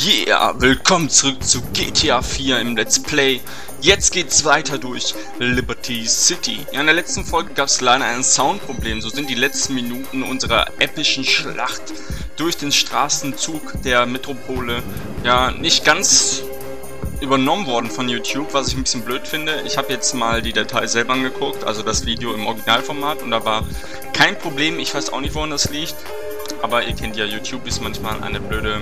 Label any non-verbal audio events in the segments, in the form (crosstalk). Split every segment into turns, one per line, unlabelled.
Yeah, willkommen zurück zu GTA 4 im Let's Play. Jetzt geht's weiter durch Liberty City. Ja, in der letzten Folge gab es leider ein Soundproblem. So sind die letzten Minuten unserer epischen Schlacht durch den Straßenzug der Metropole ja nicht ganz übernommen worden von YouTube, was ich ein bisschen blöd finde. Ich habe jetzt mal die Datei selber angeguckt, also das Video im Originalformat und da war kein Problem. Ich weiß auch nicht, woran das liegt. Aber ihr kennt ja, YouTube ist manchmal eine blöde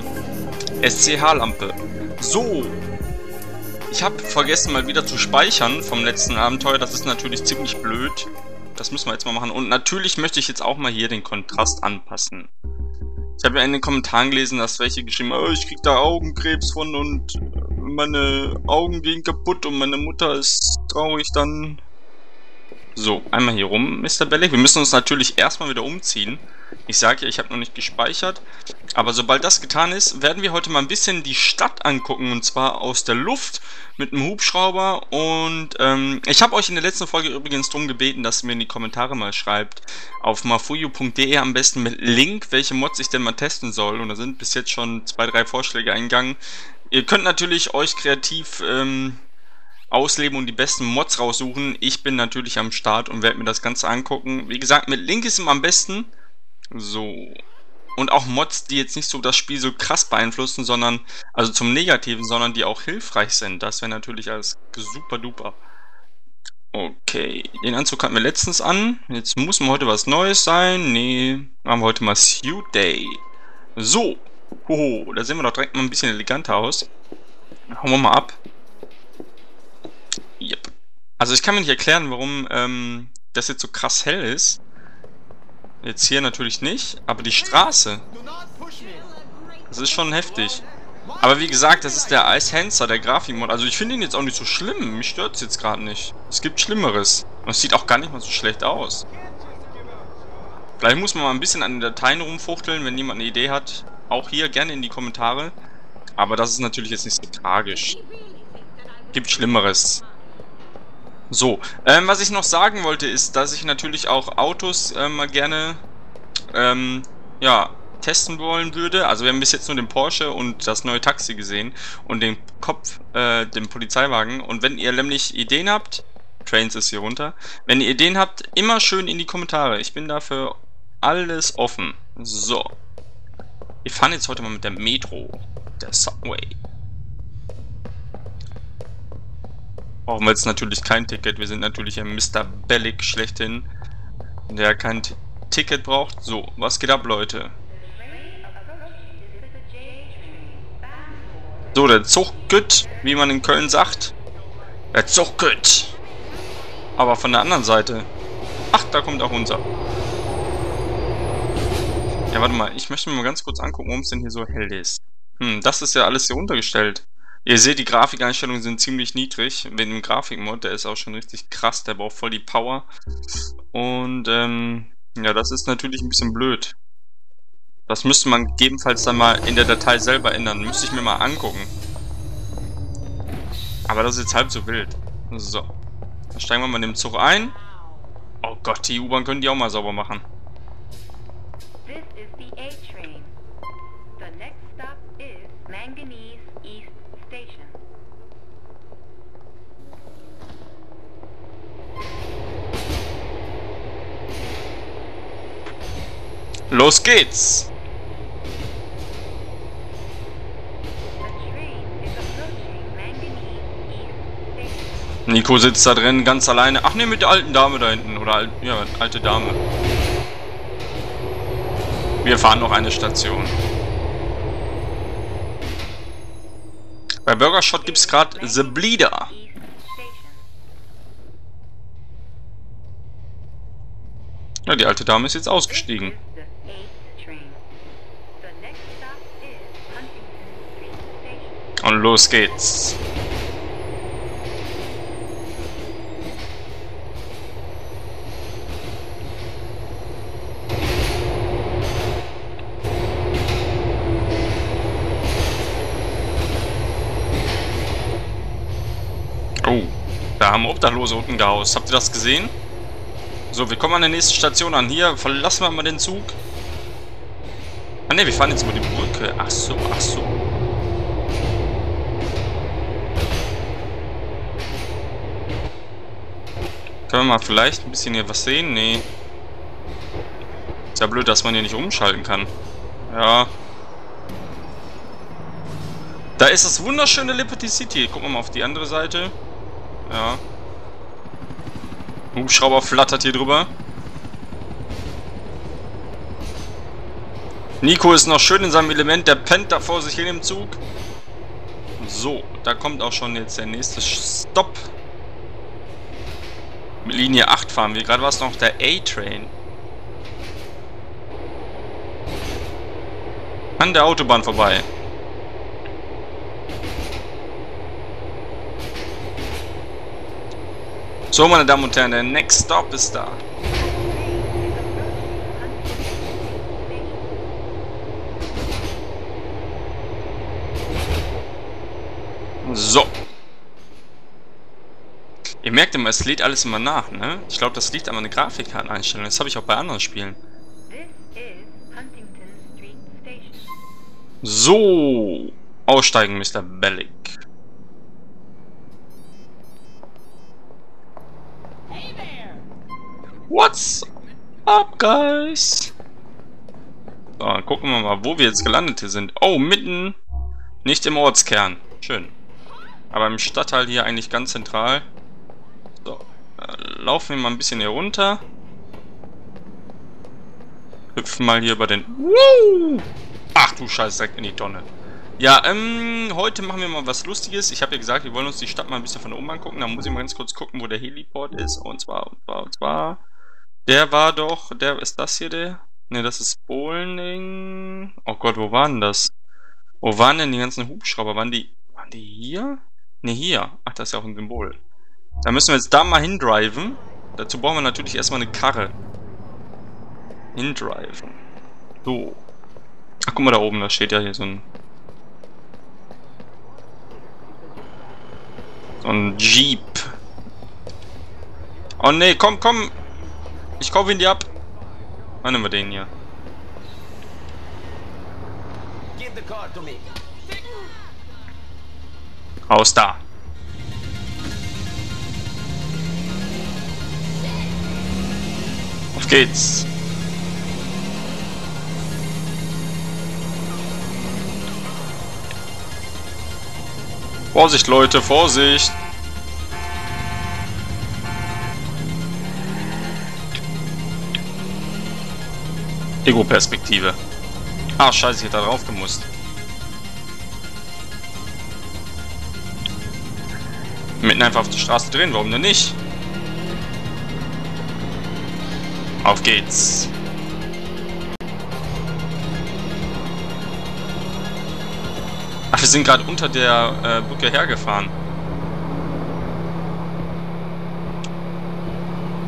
SCH-Lampe. So. Ich habe vergessen mal wieder zu speichern vom letzten Abenteuer. Das ist natürlich ziemlich blöd. Das müssen wir jetzt mal machen. Und natürlich möchte ich jetzt auch mal hier den Kontrast anpassen. Ich habe ja in den Kommentaren gelesen, dass welche geschrieben haben, oh, ich krieg da Augenkrebs von und meine Augen gehen kaputt und meine Mutter ist traurig dann. So, einmal hier rum, Mr. Bellick. Wir müssen uns natürlich erstmal wieder umziehen. Ich sage ja, ich habe noch nicht gespeichert. Aber sobald das getan ist, werden wir heute mal ein bisschen die Stadt angucken. Und zwar aus der Luft mit einem Hubschrauber. Und ähm, ich habe euch in der letzten Folge übrigens darum gebeten, dass ihr mir in die Kommentare mal schreibt. Auf mafuyu.de am besten mit Link, welche Mods ich denn mal testen soll. Und da sind bis jetzt schon zwei, drei Vorschläge eingegangen. Ihr könnt natürlich euch kreativ... Ähm, ausleben und die besten Mods raussuchen. Ich bin natürlich am Start und werde mir das Ganze angucken. Wie gesagt, mit Link ist es am besten. So. Und auch Mods, die jetzt nicht so das Spiel so krass beeinflussen, sondern, also zum Negativen, sondern die auch hilfreich sind. Das wäre natürlich alles super duper. Okay, den Anzug hatten wir letztens an. Jetzt muss mal heute was Neues sein. Nee, haben wir heute mal Suit Day. So. Hoho, da sehen wir doch direkt mal ein bisschen eleganter aus. Hauen wir mal ab. Yep. Also ich kann mir nicht erklären, warum ähm, das jetzt so krass hell ist. Jetzt hier natürlich nicht, aber die Straße. Das ist schon heftig. Aber wie gesagt, das ist der Ice Hanser, der Grafikmod. Also ich finde ihn jetzt auch nicht so schlimm. Mich stört es jetzt gerade nicht. Es gibt Schlimmeres. Und es sieht auch gar nicht mal so schlecht aus. Vielleicht muss man mal ein bisschen an den Dateien rumfuchteln, wenn jemand eine Idee hat. Auch hier gerne in die Kommentare. Aber das ist natürlich jetzt nicht so tragisch. Gibt Schlimmeres. So, ähm, was ich noch sagen wollte, ist, dass ich natürlich auch Autos äh, mal gerne, ähm, ja, testen wollen würde. Also wir haben bis jetzt nur den Porsche und das neue Taxi gesehen und den Kopf, äh, den Polizeiwagen. Und wenn ihr nämlich Ideen habt, Trains ist hier runter, wenn ihr Ideen habt, immer schön in die Kommentare. Ich bin dafür alles offen. So. Wir fahren jetzt heute mal mit der Metro, der Subway. Brauchen wir jetzt natürlich kein Ticket. Wir sind natürlich ein Mr. Bellic schlechthin, der kein T Ticket braucht. So, was geht ab, Leute? So, der Zuchtgüt, wie man in Köln sagt. Der Zuchtgüt. Aber von der anderen Seite. Ach, da kommt auch unser. Ja, warte mal. Ich möchte mir mal ganz kurz angucken, warum es denn hier so hell ist. Hm, das ist ja alles hier untergestellt. Ihr seht, die Grafikeinstellungen sind ziemlich niedrig. Mit dem Grafikmod, der ist auch schon richtig krass, der braucht voll die Power. Und ähm, ja, das ist natürlich ein bisschen blöd. Das müsste man gegebenenfalls dann mal in der Datei selber ändern. Müsste ich mir mal angucken. Aber das ist jetzt halb so wild. So. Dann steigen wir mal in den Zug ein. Oh Gott, die U-Bahn können die auch mal sauber machen. This is the A-Train. The next stop is Manganese East station. Los geht's! Nico sitzt da drin, ganz alleine. Ach ne, mit der alten Dame da hinten. Oder ja, alte Dame. Wir fahren noch eine Station. Bei Burger Shot gibt es gerade The Bleeder. Ja, die alte Dame ist jetzt ausgestiegen. Und los geht's. Da haben Obdachlose unten gehaust. Habt ihr das gesehen? So, wir kommen an der nächsten Station an. Hier, verlassen wir mal den Zug. Ah ne, wir fahren jetzt über die Brücke. Ach so, ach so. Können wir mal vielleicht ein bisschen hier was sehen? Nee. Ist ja blöd, dass man hier nicht umschalten kann. Ja. Da ist das wunderschöne Liberty City. Gucken wir mal auf die andere Seite. Ja. Hubschrauber flattert hier drüber. Nico ist noch schön in seinem Element. Der pennt da vor sich hin im Zug. So, da kommt auch schon jetzt der nächste Stopp. Linie 8 fahren wir. Gerade war es noch der A-Train. An der Autobahn vorbei. So, meine Damen und Herren, der Next Stop ist da. So. Ihr merkt immer, es lädt alles immer nach, ne? Ich glaube, das liegt an meiner Grafikkarteneinstellung. Das habe ich auch bei anderen Spielen. So. Aussteigen, Mr. Bellick. What's up, guys? So, dann gucken wir mal, wo wir jetzt gelandet hier sind. Oh, mitten. Nicht im Ortskern. Schön. Aber im Stadtteil hier eigentlich ganz zentral. Äh, laufen wir mal ein bisschen hier runter. Hüpfen mal hier über den... Ach du Scheiße, direkt in die Tonne. Ja, ähm, heute machen wir mal was Lustiges. Ich habe ja gesagt, wir wollen uns die Stadt mal ein bisschen von oben angucken. Da muss ich mal ganz kurz gucken, wo der Heliport ist. Und zwar, und zwar, und zwar... Der war doch... Der, ist das hier der? Ne, das ist Bowling. Oh Gott, wo waren das? Wo waren denn die ganzen Hubschrauber? Waren die... Waren die hier? Ne, hier. Ach, das ist ja auch ein Symbol. Da müssen wir jetzt da mal hindriven. Dazu brauchen wir natürlich erstmal eine Karre. Hindriven. So. Ach, guck mal da oben, da steht ja hier so ein... So ein Jeep. Oh ne, komm, komm! Ich kaufe ihn dir ab. Wann nehmen wir den hier? Raus da. Geht's. Vorsicht, Leute, Vorsicht! Ego-Perspektive. Ah, scheiße, ich hätte da drauf gemusst. Mitten einfach auf die Straße drehen, warum denn nicht? Auf geht's. Ach, wir sind gerade unter der äh, Brücke hergefahren.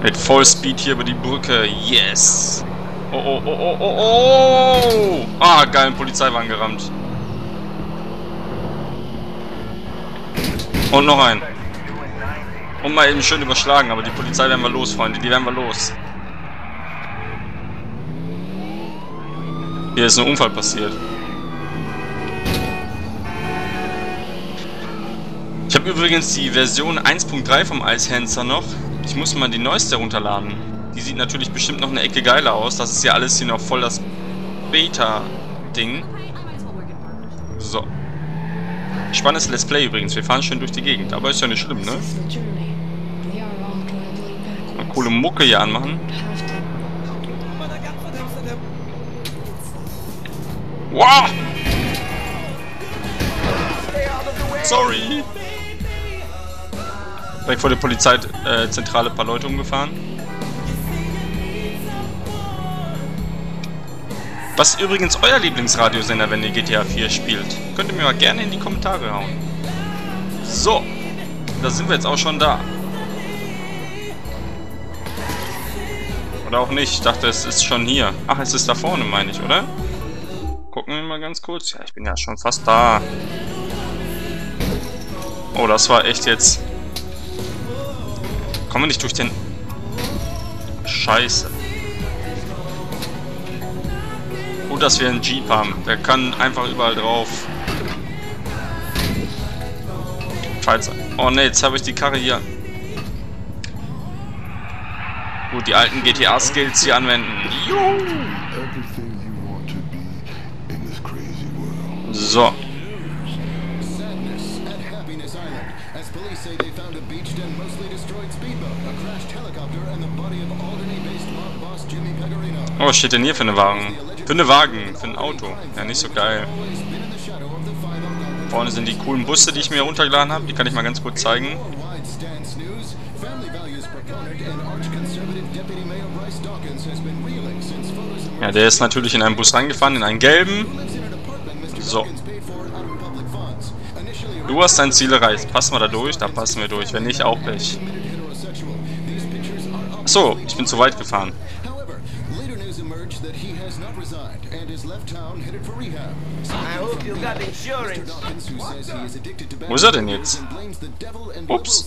Mit Vollspeed hier über die Brücke. Yes! Oh, oh, oh, oh, oh, oh! Ah, geil, ein Polizeiwagen gerammt. Und noch ein. Und mal eben schön überschlagen, aber die Polizei werden wir los, Freunde. Die werden wir los. Hier ist ein Unfall passiert. Ich habe übrigens die Version 1.3 vom Eishänzer noch. Ich muss mal die neueste runterladen. Die sieht natürlich bestimmt noch eine Ecke geiler aus. Das ist ja alles hier noch voll das Beta-Ding. So. Spannendes Let's Play übrigens. Wir fahren schön durch die Gegend. Aber ist ja nicht schlimm, ne? Mal coole Mucke hier anmachen. Wow! Sorry! Direkt vor der Polizeizentrale ein paar Leute umgefahren. Was ist übrigens euer Lieblingsradiosender, wenn ihr GTA 4 spielt? Könnt ihr mir mal gerne in die Kommentare hauen. So, da sind wir jetzt auch schon da. Oder auch nicht. Ich dachte, es ist schon hier. Ach, es ist da vorne, meine ich, oder? Gucken mal ganz kurz. Ja, ich bin ja schon fast da. Oh, das war echt jetzt... Kommen wir nicht durch den... Scheiße. Gut, dass wir einen Jeep haben. Der kann einfach überall drauf. Falls... Oh ne, jetzt habe ich die Karre hier.
gut die alten GTA-Skills hier anwenden. Juhu! So. Oh, was steht denn hier für eine Wagen? Für eine Wagen, für ein Auto. Ja, nicht so geil. Vorne sind die coolen Busse, die ich mir runtergeladen habe. Die kann ich mal ganz kurz zeigen. Ja, der ist natürlich in einen Bus reingefahren, in einen gelben. So. Du hast dein Ziel erreicht. Passen wir da durch? Da passen wir durch. Wenn nicht, auch Pech. Achso, ich bin zu weit gefahren. Wo ist er denn jetzt? Ups.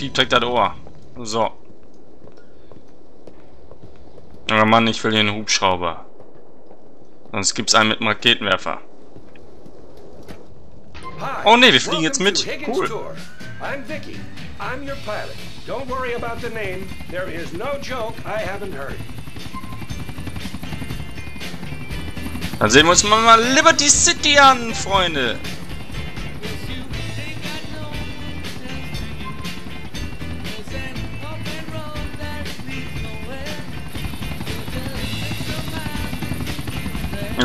Piep trägt das Ohr. So. Aber Mann, ich will hier einen Hubschrauber. Sonst gibt's einen mit einem Raketenwerfer. Oh ne, wir fliegen jetzt mit. Cool. I'm Vicky. I'm your pilot. Don't worry about the name. There is no joke I haven't heard. Dann sehen wir uns mal Liberty City an, Freunde.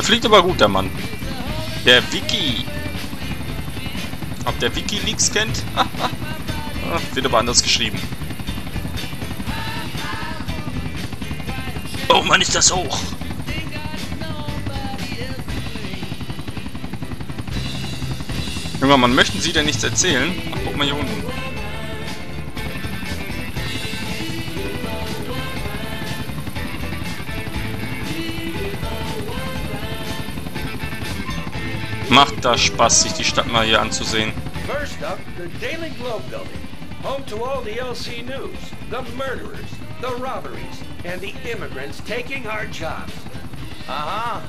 Fliegt aber gut, der Mann. Der Wiki. Ob der Wikileaks kennt? (laughs) Wird aber anders geschrieben. Oh Mann, ist das hoch. Junger Mann, möchten Sie denn nichts erzählen? Ach, guck mal hier unten. Macht da Spaß, sich die Stadt mal hier anzusehen. First up, the Daily Globe Building. Home to all the LC news, the murderers, the robberies, and the immigrants taking our jobs.
Uh-huh.